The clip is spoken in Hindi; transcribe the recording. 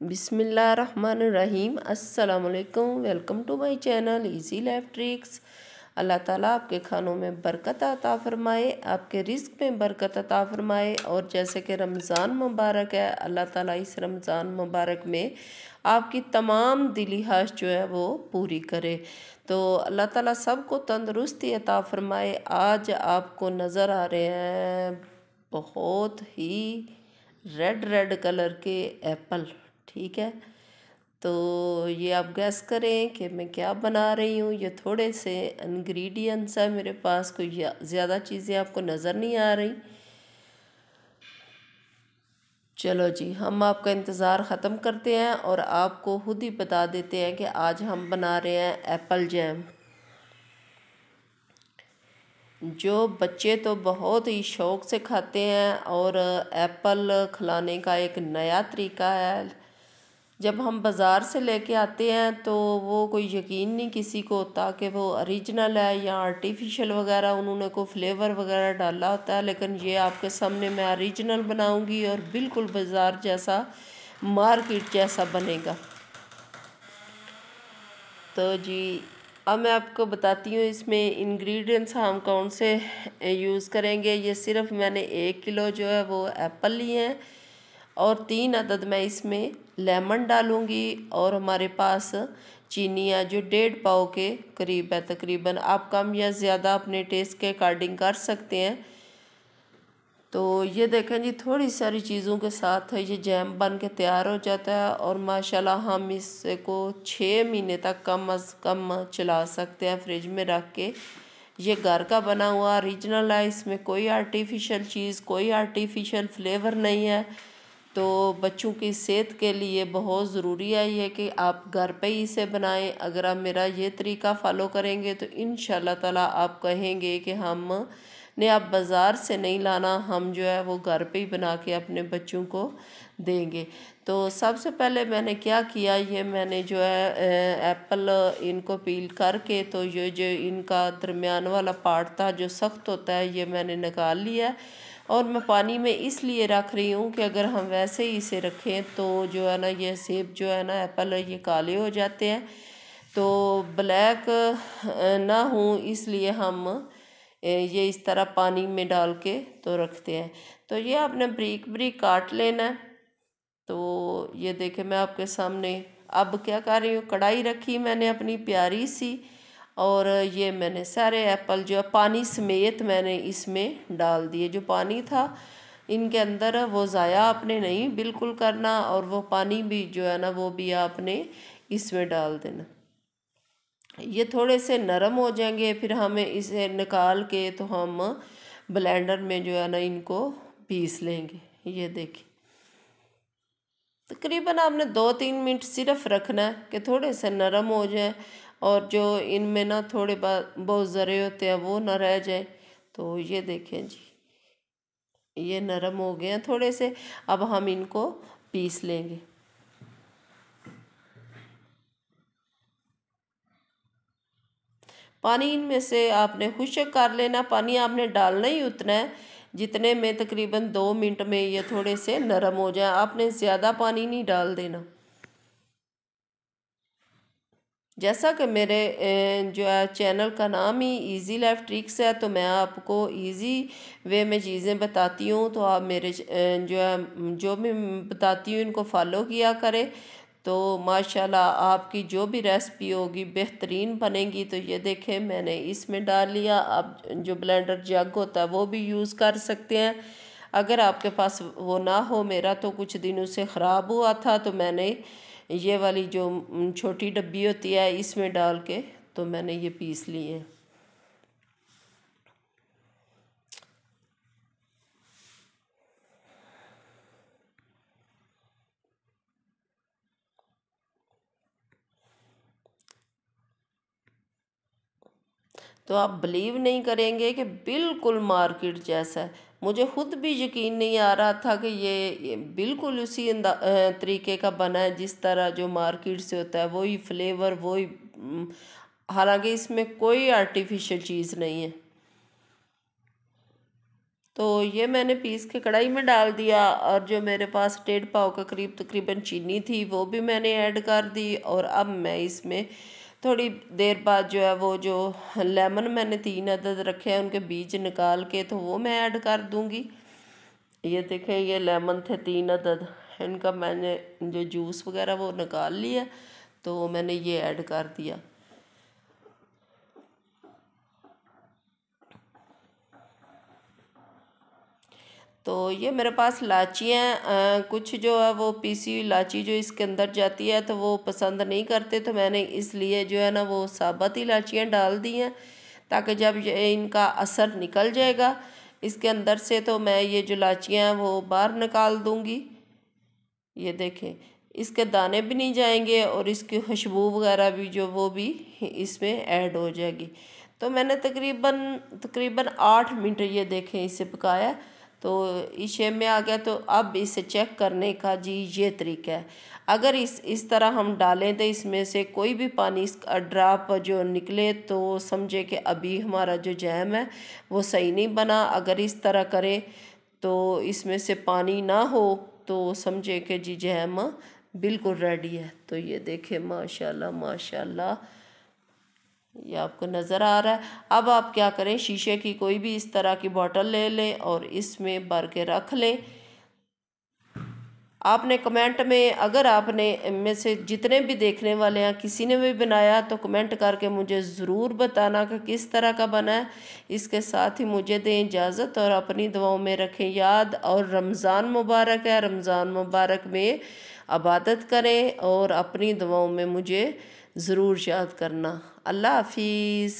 बिसमीम अस्सलाम welcome to my channel easy life tricks अल्लाह ताला आपके खानों में बरकत अता फरमाए, आपके रिस्क में बरकत अता फरमाए। और जैसे कि रमज़ान मुबारक है, अल्लाह ताला इस रमज़ान मुबारक में आपकी तमाम दिली हाश जो है वो पूरी करे। तो अल्लाह ताला सबको तंदरुस्ती अता फरमाए। आज आपको नज़र आ रहे हैं बहुत ही रेड रेड कलर के एप्पल। ठीक है? तो ये आप गैस करें कि मैं क्या बना रही हूँ। ये थोड़े से इंग्रेडिएंट्स है मेरे पास, कोई ज़्यादा चीज़ें आपको नज़र नहीं आ रही। चलो जी, हम आपका इंतज़ार ख़त्म करते हैं और आपको खुद ही बता देते हैं कि आज हम बना रहे हैं एप्पल जैम जो बच्चे तो बहुत ही शौक़ से खाते हैं और एप्पल खिलाने का एक नया तरीका है। जब हम बाज़ार से लेके आते हैं तो वो कोई यकीन नहीं किसी को होता कि वो ओरिजिनल है या आर्टिफिशियल वगैरह, उन्होंने को फ्लेवर वगैरह डाला होता है। लेकिन ये आपके सामने मैं ओरिजिनल बनाऊँगी और बिल्कुल बाज़ार जैसा मार्केट जैसा बनेगा। तो जी, अब मैं आपको बताती हूँ इसमें इंग्रेडिएंट्स हम कौन से यूज़ करेंगे। ये सिर्फ़ मैंने एक किलो जो है वो एप्पल लिए हैं और तीन अदद मैं इसमें लेमन डालूँगी और हमारे पास चीनियाँ जो डेढ़ पाव के करीब है, तकरीबन। आप कम या ज़्यादा अपने टेस्ट के अकॉर्डिंग कर सकते हैं। तो ये देखें जी, थोड़ी सारी चीज़ों के साथ ये जैम बन के तैयार हो जाता है और माशाल्लाह हम इससे को छः महीने तक कम अज़, कम चला सकते हैं फ्रिज में रख के। ये घर का बना हुआ ओरिजिनल है, इसमें कोई आर्टिफिशियल चीज़ कोई आर्टिफिशियल फ्लेवर नहीं है। तो बच्चों की सेहत के लिए बहुत ज़रूरी है ये कि आप घर पे ही इसे बनाएँ। अगर आप मेरा ये तरीका फ़ॉलो करेंगे तो इन ताला आप कहेंगे कि हम ने आप बाज़ार से नहीं लाना, हम जो है वो घर पे ही बना के अपने बच्चों को देंगे। तो सबसे पहले मैंने क्या किया, ये मैंने जो है एप्पल इनको पील करके तो ये जो इनका दरमियान वाला पार्ट था जो सख्त होता है, ये मैंने निकाल लिया। और मैं पानी में इसलिए रख रही हूँ कि अगर हम वैसे ही इसे रखें तो जो है ना ये सेब जो है ना एप्पल ये काले हो जाते हैं। तो ब्लैक ना हो इसलिए हम ये इस तरह पानी में डाल के तो रखते हैं। तो ये आपने ब्रीक ब्रीक काट लेना है। तो ये देखे मैं आपके सामने अब क्या कर रही हूँ? कढ़ाई रखी मैंने अपनी प्यारी सी। और ये मैंने सारे एप्पल जो है, पानी समेत मैंने इसमें डाल दिए। जो पानी था, इनके अंदर वो ज़ाया आपने नहीं बिल्कुल करना और वो पानी भी जो है ना, वो भी आपने इसमें डाल देना। ये थोड़े से नरम हो जाएँगे, फिर हमें इसे निकाल के तो हम ब्लेंडर में जो है ना, इनको पीस लेंगे। ये देखिए, तकरीबन आपने दो तीन मिनट सिर्फ़ रखना है कि थोड़े से नरम हो जाए। और जो इनमें ना थोड़े बहुत ज़रे होते हैं, वो ना रह जाए। तो ये देखें जी। ये नरम हो गए हैं थोड़े से। अब हम इनको पीस लेंगे। पानी इनमें से आपने खुशक कर लेना। पानी आपने डालना ही उतना है, जितने में तकरीबन दो मिनट में ये थोड़े से नरम हो जाए। आपने ज़्यादा पानी नहीं डाल देना। जैसा कि मेरे जो है चैनल का नाम ही इजी लाइफ ट्रिक्स है तो मैं आपको इजी वे में चीज़ें बताती हूँ तो आप मेरे जो है, जो भी बताती हूँ, इनको फॉलो किया करें। तो माशाल्लाह आपकी जो भी रेसिपी होगी बेहतरीन बनेगी। तो ये देखें, मैंने इसमें डाल लिया। आप जो ब्लेंडर जग होता है, वो भी यूज़ कर सकते हैं। अगर आपके पास वो ना हो, मेरा तो कुछ दिनों से ख़राब हुआ था तो मैंने ये वाली जो छोटी डब्बी होती है, इसमें डाल के तो मैंने ये पीस लिए तो आप बिलीव नहीं करेंगे कि बिल्कुल मार्केट जैसा है। मुझे ख़ुद भी यकीन नहीं आ रहा था कि ये, ये बिल्कुल उसी तरीके का बना है जिस तरह जो मार्केट से होता है वही फ्लेवर वही हालाँकि इसमें कोई आर्टिफिशियल चीज़ नहीं है। तो ये मैंने पीस के कढ़ाई में डाल दिया और जो मेरे पास डेढ़ पाव का करीब तकरीबन चीनी थी वो भी मैंने ऐड कर दी और अब मैं इसमें थोड़ी देर बाद जो है वो जो लेमन मैंने तीन अदद रखे हैं, उनके बीज निकाल के तो वो मैं ऐड कर दूँगी। ये देखें, ये लेमन थे तीन अदद। इनका मैंने जो जूस वगैरह वो निकाल लिया तो मैंने ये ऐड कर दिया। तो ये मेरे पास लाचियाँ कुछ जो है वो पीसी हुई लाची जो इसके अंदर जाती है तो वो पसंद नहीं करते तो मैंने इसलिए जो है ना वो साबत इलाचियाँ डाल दी हैं, ताकि जब ये इनका असर निकल जाएगा इसके अंदर से तो मैं ये जो लाचियाँ हैं वो बाहर निकाल दूँगी। ये देखें, इसके दाने भी नहीं जाएँगे और इसकी खुशबू वगैरह भी जो वो भी इसमें ऐड हो जाएगी। तो मैंने तकरीबन तकरीबन आठ मिनट ये देखें, इसे पकाया। तो इस शेप में आ गया तो अब इसे चेक करने का जी ये तरीका है। अगर इस इस तरह हम डालें तो इसमें से कोई भी पानी, इस ड्राप जो निकले तो समझे कि अभी हमारा जो जैम है, वो सही नहीं बना। अगर इस तरह करें तो इसमें से पानी ना हो तो समझे कि जी जैम बिल्कुल रेडी है। तो ये देखें, माशाल्लाह माशाल्लाह। ये आपको नज़र आ रहा है। अब आप क्या करें? शीशे की कोई भी इस तरह की बॉटल ले लें और इसमें भर के रख लें। आपने कमेंट में, अगर आपने में से जितने भी देखने वाले हैं, किसी ने भी बनाया तो कमेंट करके मुझे ज़रूर बताना कि किस तरह का बना है। इसके साथ ही मुझे दें इजाज़त और अपनी दुआओं में रखें याद और रमज़ान मुबारक है। रमज़ान मुबारक में अबादत करें और अपनी दुआओं में मुझे ज़रूर याद करना। अल्लाह हाफिज़।